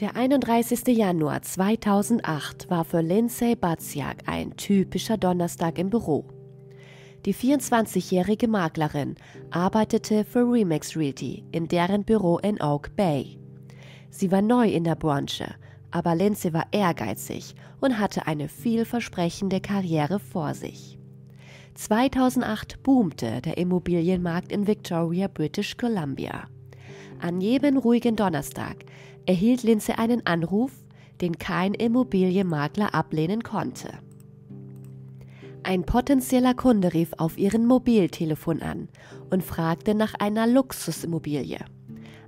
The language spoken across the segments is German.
Der 31. Januar 2008 war für Lindsay Baziak ein typischer Donnerstag im Büro. Die 24-jährige Maklerin arbeitete für Remax Realty in deren Büro in Oak Bay. Sie war neu in der Branche, aber Lindsay war ehrgeizig und hatte eine vielversprechende Karriere vor sich. 2008 boomte der Immobilienmarkt in Victoria, British Columbia. An jedem ruhigen Donnerstag erhielt Lindsay einen Anruf, den kein Immobilienmakler ablehnen konnte. Ein potenzieller Kunde rief auf ihren Mobiltelefon an und fragte nach einer Luxusimmobilie.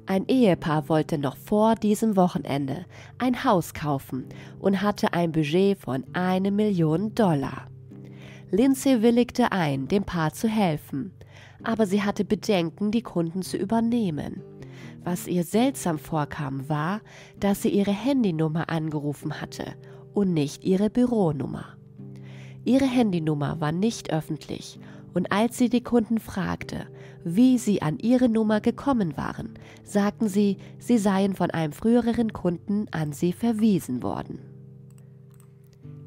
Ein Ehepaar wollte noch vor diesem Wochenende ein Haus kaufen und hatte ein Budget von eine Million Dollar. Lindsay willigte ein, dem Paar zu helfen, aber sie hatte Bedenken, die Kunden zu übernehmen. Was ihr seltsam vorkam, war, dass sie ihre Handynummer angerufen hatte und nicht ihre Büronummer. Ihre Handynummer war nicht öffentlich und als sie die Kunden fragte, wie sie an ihre Nummer gekommen waren, sagten sie, sie seien von einem früheren Kunden an sie verwiesen worden.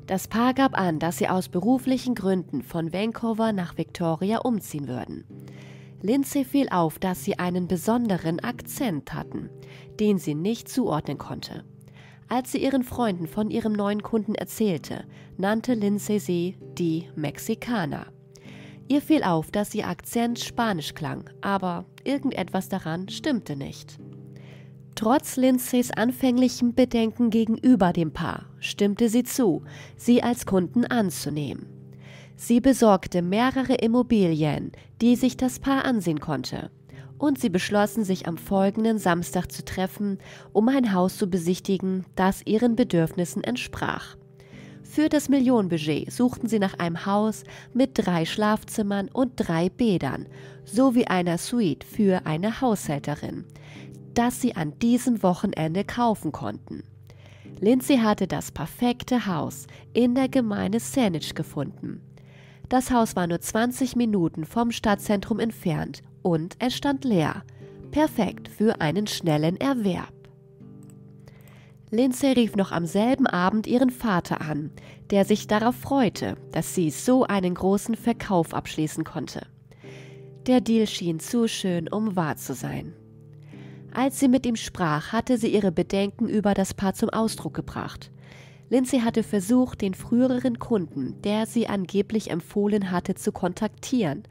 Das Paar gab an, dass sie aus beruflichen Gründen von Vancouver nach Victoria umziehen würden. Lindsay fiel auf, dass sie einen besonderen Akzent hatten, den sie nicht zuordnen konnte. Als sie ihren Freunden von ihrem neuen Kunden erzählte, nannte Lindsay sie die Mexikaner. Ihr fiel auf, dass ihr Akzent spanisch klang, aber irgendetwas daran stimmte nicht. Trotz Lindsays anfänglichen Bedenken gegenüber dem Paar stimmte sie zu, sie als Kunden anzunehmen. Sie besorgte mehrere Immobilien, die sich das Paar ansehen konnte. Und sie beschlossen, sich am folgenden Samstag zu treffen, um ein Haus zu besichtigen, das ihren Bedürfnissen entsprach. Für das Millionenbudget suchten sie nach einem Haus mit drei Schlafzimmern und drei Bädern sowie einer Suite für eine Haushälterin, das sie an diesem Wochenende kaufen konnten. Lindsay hatte das perfekte Haus in der Gemeinde Saanich gefunden. Das Haus war nur 20 Minuten vom Stadtzentrum entfernt und es stand leer. Perfekt für einen schnellen Erwerb. Lindsay rief noch am selben Abend ihren Vater an, der sich darauf freute, dass sie so einen großen Verkauf abschließen konnte. Der Deal schien zu schön, um wahr zu sein. Als sie mit ihm sprach, hatte sie ihre Bedenken über das Paar zum Ausdruck gebracht. Lindsay hatte versucht, den früheren Kunden, der sie angeblich empfohlen hatte, zu kontaktieren,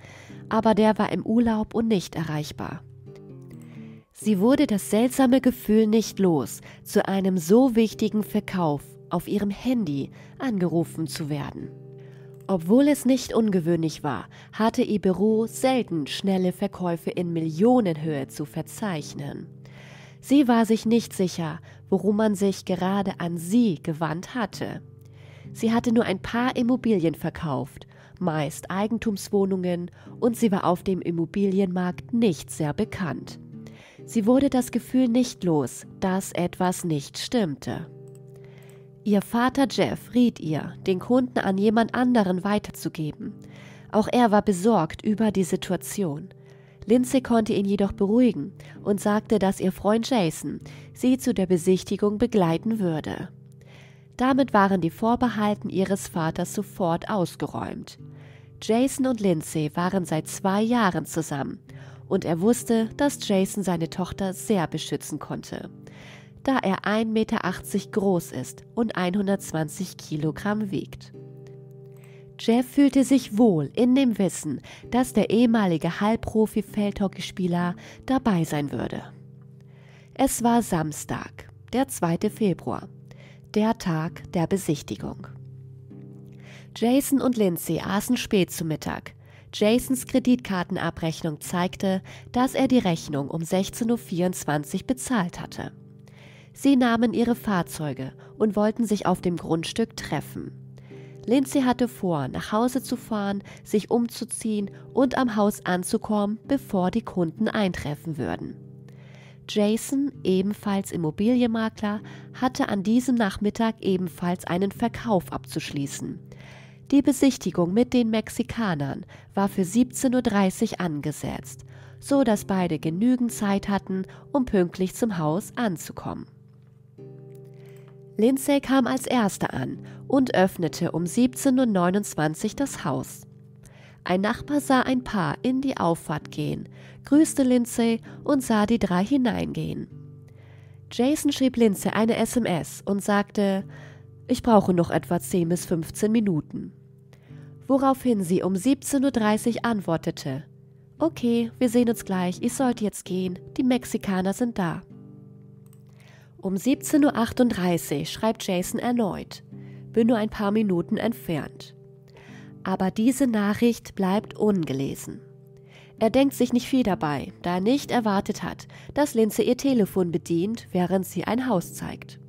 aber der war im Urlaub und nicht erreichbar. Sie wurde das seltsame Gefühl nicht los, zu einem so wichtigen Verkauf auf ihrem Handy angerufen zu werden. Obwohl es nicht ungewöhnlich war, hatte ihr Büro selten schnelle Verkäufe in Millionenhöhe zu verzeichnen. Sie war sich nicht sicher, worum man sich gerade an sie gewandt hatte. Sie hatte nur ein paar Immobilien verkauft, meist Eigentumswohnungen, und sie war auf dem Immobilienmarkt nicht sehr bekannt. Sie wurde das Gefühl nicht los, dass etwas nicht stimmte. Ihr Vater Jeff riet ihr, den Kunden an jemand anderen weiterzugeben. Auch er war besorgt über die Situation. Lindsay konnte ihn jedoch beruhigen und sagte, dass ihr Freund Jason sie zu der Besichtigung begleiten würde. Damit waren die Vorbehalten ihres Vaters sofort ausgeräumt. Jason und Lindsay waren seit zwei Jahren zusammen und er wusste, dass Jason seine Tochter sehr beschützen konnte, da er 1,80 Meter groß ist und 120 Kilogramm wiegt. Jeff fühlte sich wohl in dem Wissen, dass der ehemalige Halbprofi-Feldhockeyspieler dabei sein würde. Es war Samstag, der 2. Februar, der Tag der Besichtigung. Jason und Lindsay aßen spät zu Mittag. Jasons Kreditkartenabrechnung zeigte, dass er die Rechnung um 16.24 Uhr bezahlt hatte. Sie nahmen ihre Fahrzeuge und wollten sich auf dem Grundstück treffen. Lindsay hatte vor, nach Hause zu fahren, sich umzuziehen und am Haus anzukommen, bevor die Kunden eintreffen würden. Jason, ebenfalls Immobilienmakler, hatte an diesem Nachmittag ebenfalls einen Verkauf abzuschließen. Die Besichtigung mit den Mexikanern war für 17.30 Uhr angesetzt, so dass beide genügend Zeit hatten, um pünktlich zum Haus anzukommen. Lindsay kam als Erster an und öffnete um 17.29 Uhr das Haus. Ein Nachbar sah ein Paar in die Auffahrt gehen, grüßte Lindsay und sah die drei hineingehen. Jason schrieb Lindsay eine SMS und sagte, ich brauche noch etwa 10 bis 15 Minuten. Woraufhin sie um 17.30 Uhr antwortete, Okay, wir sehen uns gleich, ich sollte jetzt gehen, die Mexikaner sind da. Um 17.38 Uhr schreibt Jason erneut, bin nur ein paar Minuten entfernt. Aber diese Nachricht bleibt ungelesen. Er denkt sich nicht viel dabei, da er nicht erwartet hat, dass Linze ihr Telefon bedient, während sie ein Haus zeigt.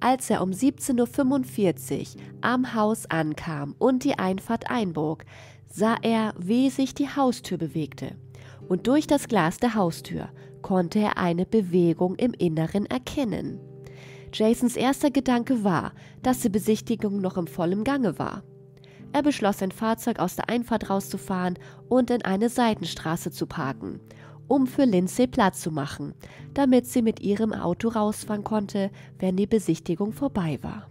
Als er um 17.45 Uhr am Haus ankam und die Einfahrt einbog, sah er, wie sich die Haustür bewegte, und durch das Glas der Haustür konnte er eine Bewegung im Inneren erkennen. Jasons erster Gedanke war, dass die Besichtigung noch im vollen Gange war. Er beschloss, sein Fahrzeug aus der Einfahrt rauszufahren und in eine Seitenstraße zu parken, um für Lindsay Platz zu machen, damit sie mit ihrem Auto rausfahren konnte, wenn die Besichtigung vorbei war.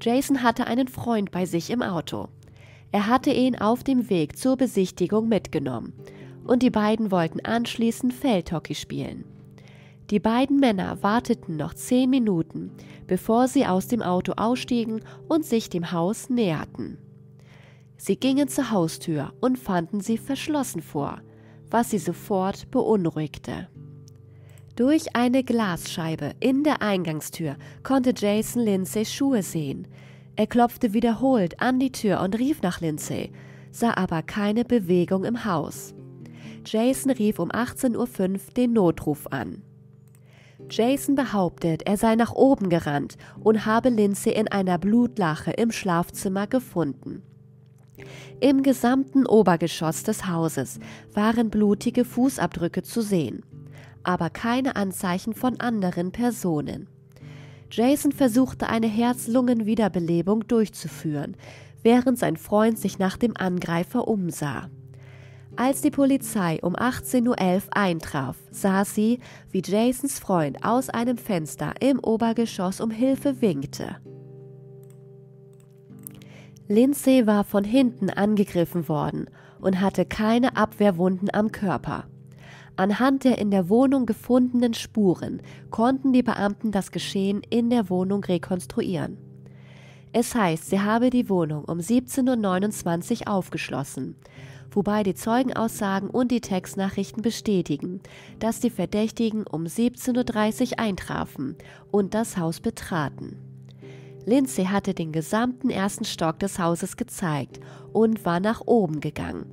Jason hatte einen Freund bei sich im Auto. Er hatte ihn auf dem Weg zur Besichtigung mitgenommen und die beiden wollten anschließend Feldhockey spielen. Die beiden Männer warteten noch zehn Minuten, bevor sie aus dem Auto ausstiegen und sich dem Haus näherten. Sie gingen zur Haustür und fanden sie verschlossen vor, was sie sofort beunruhigte. Durch eine Glasscheibe in der Eingangstür konnte Jason Lindsays Schuhe sehen, er klopfte wiederholt an die Tür und rief nach Lindsay, sah aber keine Bewegung im Haus. Jason rief um 18.05 Uhr den Notruf an. Jason behauptet, er sei nach oben gerannt und habe Lindsay in einer Blutlache im Schlafzimmer gefunden. Im gesamten Obergeschoss des Hauses waren blutige Fußabdrücke zu sehen, aber keine Anzeichen von anderen Personen. Jason versuchte eine Herz-Lungen-Wiederbelebung durchzuführen, während sein Freund sich nach dem Angreifer umsah. Als die Polizei um 18.11 Uhr eintraf, sah sie, wie Jasons Freund aus einem Fenster im Obergeschoss um Hilfe winkte. Lindsay war von hinten angegriffen worden und hatte keine Abwehrwunden am Körper. Anhand der in der Wohnung gefundenen Spuren konnten die Beamten das Geschehen in der Wohnung rekonstruieren. Es heißt, sie habe die Wohnung um 17.29 Uhr aufgeschlossen, wobei die Zeugenaussagen und die Textnachrichten bestätigen, dass die Verdächtigen um 17.30 Uhr eintrafen und das Haus betraten. Lindsay hatte den gesamten ersten Stock des Hauses gezeigt und war nach oben gegangen,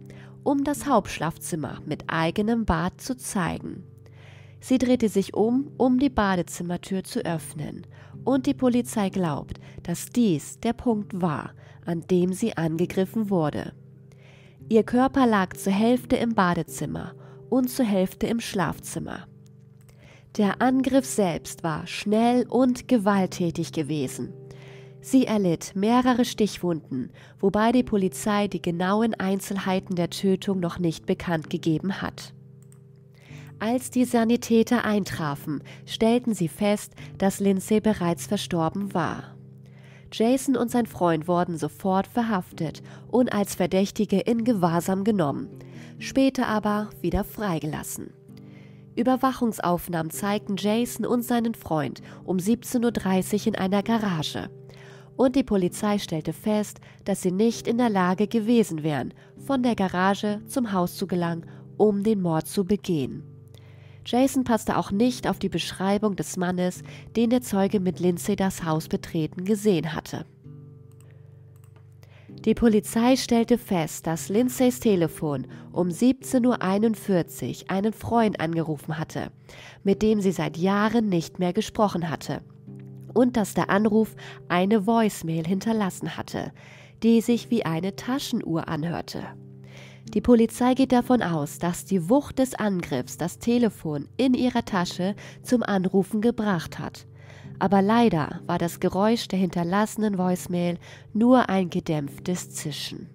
um das Hauptschlafzimmer mit eigenem Bad zu zeigen. Sie drehte sich um, um die Badezimmertür zu öffnen, und die Polizei glaubt, dass dies der Punkt war, an dem sie angegriffen wurde. Ihr Körper lag zur Hälfte im Badezimmer und zur Hälfte im Schlafzimmer. Der Angriff selbst war schnell und gewalttätig gewesen. Sie erlitt mehrere Stichwunden, wobei die Polizei die genauen Einzelheiten der Tötung noch nicht bekannt gegeben hat. Als die Sanitäter eintrafen, stellten sie fest, dass Lindsay bereits verstorben war. Jason und sein Freund wurden sofort verhaftet und als Verdächtige in Gewahrsam genommen, später aber wieder freigelassen. Überwachungsaufnahmen zeigten Jason und seinen Freund um 17.30 Uhr in einer Garage und die Polizei stellte fest, dass sie nicht in der Lage gewesen wären, von der Garage zum Haus zu gelangen, um den Mord zu begehen. Jason passte auch nicht auf die Beschreibung des Mannes, den der Zeuge mit Lindsay das Haus betreten gesehen hatte. Die Polizei stellte fest, dass Lindsays Telefon um 17.41 Uhr einen Freund angerufen hatte, mit dem sie seit Jahren nicht mehr gesprochen hatte und dass der Anruf eine Voicemail hinterlassen hatte, die sich wie eine Taschenuhr anhörte. Die Polizei geht davon aus, dass die Wucht des Angriffs das Telefon in ihrer Tasche zum Anrufen gebracht hat. Aber leider war das Geräusch der hinterlassenen Voicemail nur ein gedämpftes Zischen.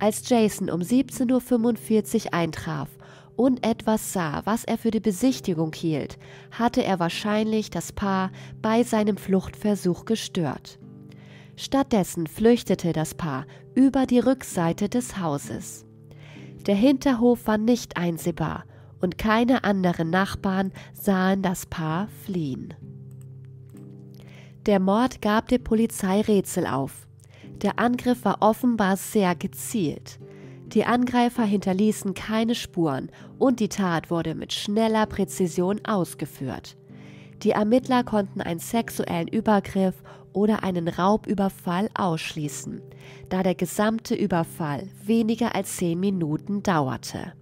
Als Jason um 17.45 Uhr eintraf und etwas sah, was er für die Besichtigung hielt, hatte er wahrscheinlich das Paar bei seinem Fluchtversuch gestört. Stattdessen flüchtete das Paar über die Rückseite des Hauses. Der Hinterhof war nicht einsehbar und keine anderen Nachbarn sahen das Paar fliehen. Der Mord gab der Polizei Rätsel auf. Der Angriff war offenbar sehr gezielt. Die Angreifer hinterließen keine Spuren und die Tat wurde mit schneller Präzision ausgeführt. Die Ermittler konnten einen sexuellen Übergriff oder einen Raubüberfall ausschließen, da der gesamte Überfall weniger als zehn Minuten dauerte.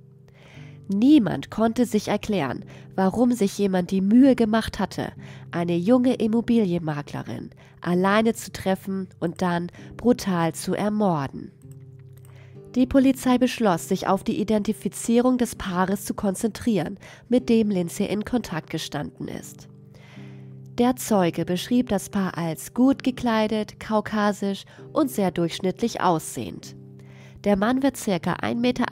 Niemand konnte sich erklären, warum sich jemand die Mühe gemacht hatte, eine junge Immobilienmaklerin alleine zu treffen und dann brutal zu ermorden. Die Polizei beschloss, sich auf die Identifizierung des Paares zu konzentrieren, mit dem Lindsay in Kontakt gestanden ist. Der Zeuge beschrieb das Paar als gut gekleidet, kaukasisch und sehr durchschnittlich aussehend. Der Mann wird ca. 1,80 Meter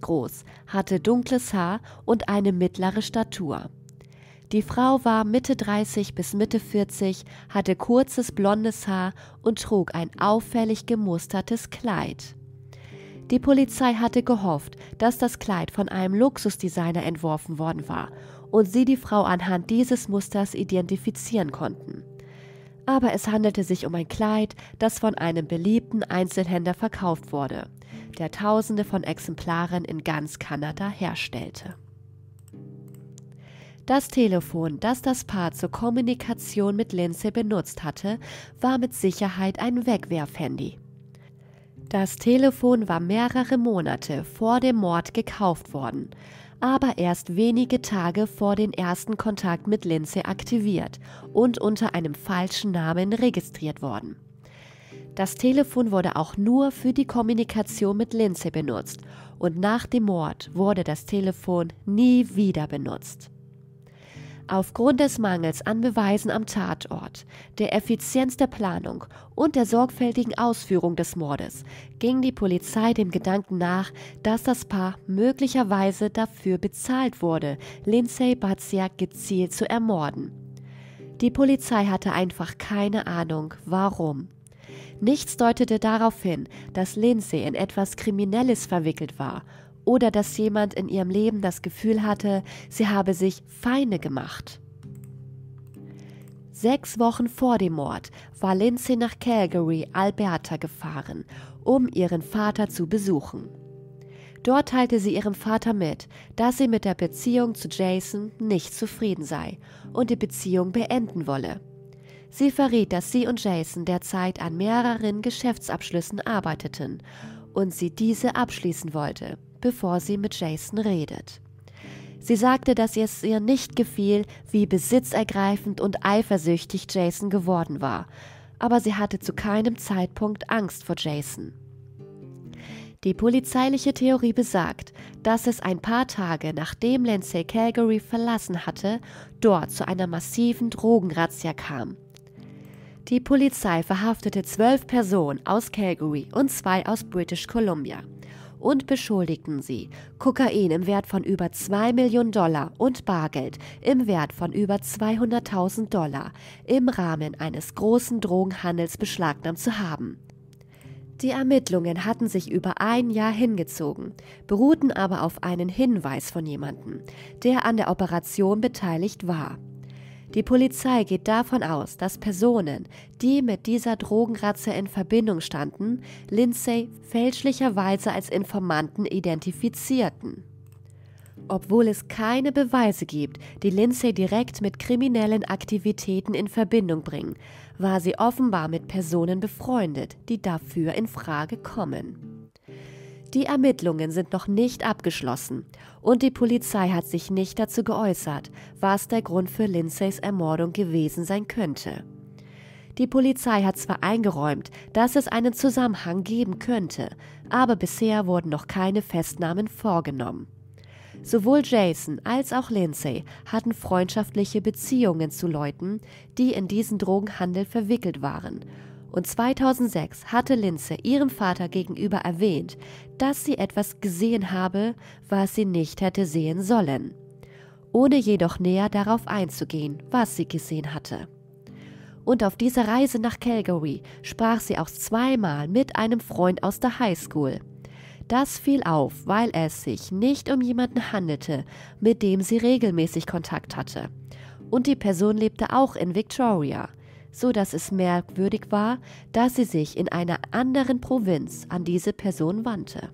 groß, hatte dunkles Haar und eine mittlere Statur. Die Frau war Mitte 30 bis Mitte 40, hatte kurzes blondes Haar und trug ein auffällig gemustertes Kleid. Die Polizei hatte gehofft, dass das Kleid von einem Luxusdesigner entworfen worden war und sie die Frau anhand dieses Musters identifizieren konnten aber es handelte sich um ein Kleid, das von einem beliebten Einzelhändler verkauft wurde, der Tausende von Exemplaren in ganz Kanada herstellte. Das Telefon, das das Paar zur Kommunikation mit Lindsay benutzt hatte, war mit Sicherheit ein Wegwerfhandy. Das Telefon war mehrere Monate vor dem Mord gekauft worden, aber erst wenige Tage vor dem ersten Kontakt mit Lindsay aktiviert und unter einem falschen Namen registriert worden. Das Telefon wurde auch nur für die Kommunikation mit Lindsay benutzt und nach dem Mord wurde das Telefon nie wieder benutzt. Aufgrund des Mangels an Beweisen am Tatort, der Effizienz der Planung und der sorgfältigen Ausführung des Mordes ging die Polizei dem Gedanken nach, dass das Paar möglicherweise dafür bezahlt wurde, Lindsay Baziak gezielt zu ermorden. Die Polizei hatte einfach keine Ahnung, warum. Nichts deutete darauf hin, dass Lindsay in etwas Kriminelles verwickelt war oder dass jemand in ihrem Leben das Gefühl hatte, sie habe sich Feinde gemacht. Sechs Wochen vor dem Mord war Lindsay nach Calgary, Alberta gefahren, um ihren Vater zu besuchen. Dort teilte sie ihrem Vater mit, dass sie mit der Beziehung zu Jason nicht zufrieden sei und die Beziehung beenden wolle. Sie verriet, dass sie und Jason derzeit an mehreren Geschäftsabschlüssen arbeiteten und sie diese abschließen wollte bevor sie mit Jason redet. Sie sagte, dass es ihr nicht gefiel, wie besitzergreifend und eifersüchtig Jason geworden war, aber sie hatte zu keinem Zeitpunkt Angst vor Jason. Die polizeiliche Theorie besagt, dass es ein paar Tage nachdem Lindsay Calgary verlassen hatte, dort zu einer massiven Drogenrazzia kam. Die Polizei verhaftete zwölf Personen aus Calgary und zwei aus British Columbia und beschuldigten sie, Kokain im Wert von über 2 Millionen Dollar und Bargeld im Wert von über 200.000 Dollar im Rahmen eines großen Drogenhandels beschlagnahmt zu haben. Die Ermittlungen hatten sich über ein Jahr hingezogen, beruhten aber auf einen Hinweis von jemandem, der an der Operation beteiligt war. Die Polizei geht davon aus, dass Personen, die mit dieser Drogenratze in Verbindung standen, Lindsay fälschlicherweise als Informanten identifizierten. Obwohl es keine Beweise gibt, die Lindsay direkt mit kriminellen Aktivitäten in Verbindung bringen, war sie offenbar mit Personen befreundet, die dafür in Frage kommen. Die Ermittlungen sind noch nicht abgeschlossen und die Polizei hat sich nicht dazu geäußert, was der Grund für Lindsays Ermordung gewesen sein könnte. Die Polizei hat zwar eingeräumt, dass es einen Zusammenhang geben könnte, aber bisher wurden noch keine Festnahmen vorgenommen. Sowohl Jason als auch Lindsay hatten freundschaftliche Beziehungen zu Leuten, die in diesen Drogenhandel verwickelt waren und 2006 hatte Lindsay ihrem Vater gegenüber erwähnt, dass sie etwas gesehen habe, was sie nicht hätte sehen sollen, ohne jedoch näher darauf einzugehen, was sie gesehen hatte. Und auf dieser Reise nach Calgary sprach sie auch zweimal mit einem Freund aus der Highschool. Das fiel auf, weil es sich nicht um jemanden handelte, mit dem sie regelmäßig Kontakt hatte. Und die Person lebte auch in Victoria, so dass es merkwürdig war, dass sie sich in einer anderen Provinz an diese Person wandte.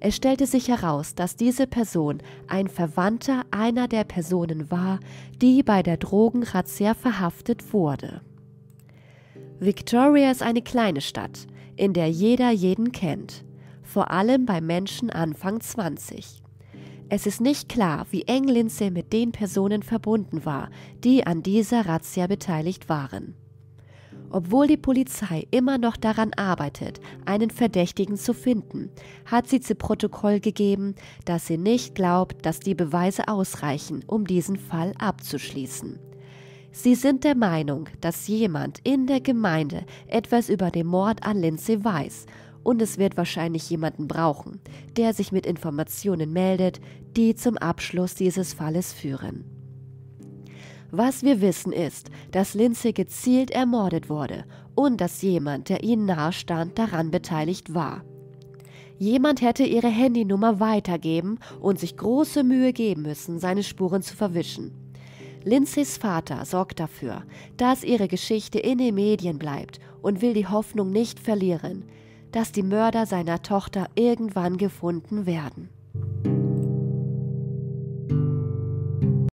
Es stellte sich heraus, dass diese Person ein Verwandter einer der Personen war, die bei der Drogenrazzia verhaftet wurde. Victoria ist eine kleine Stadt, in der jeder jeden kennt, vor allem bei Menschen Anfang 20. Es ist nicht klar, wie eng Lindsay mit den Personen verbunden war, die an dieser Razzia beteiligt waren. Obwohl die Polizei immer noch daran arbeitet, einen Verdächtigen zu finden, hat sie zu Protokoll gegeben, dass sie nicht glaubt, dass die Beweise ausreichen, um diesen Fall abzuschließen. Sie sind der Meinung, dass jemand in der Gemeinde etwas über den Mord an Lindsay weiß und es wird wahrscheinlich jemanden brauchen, der sich mit Informationen meldet, die zum Abschluss dieses Falles führen. Was wir wissen ist, dass Lindsay gezielt ermordet wurde und dass jemand, der ihnen nahestand, daran beteiligt war. Jemand hätte ihre Handynummer weitergeben und sich große Mühe geben müssen, seine Spuren zu verwischen. Lindsays Vater sorgt dafür, dass ihre Geschichte in den Medien bleibt und will die Hoffnung nicht verlieren, dass die Mörder seiner Tochter irgendwann gefunden werden.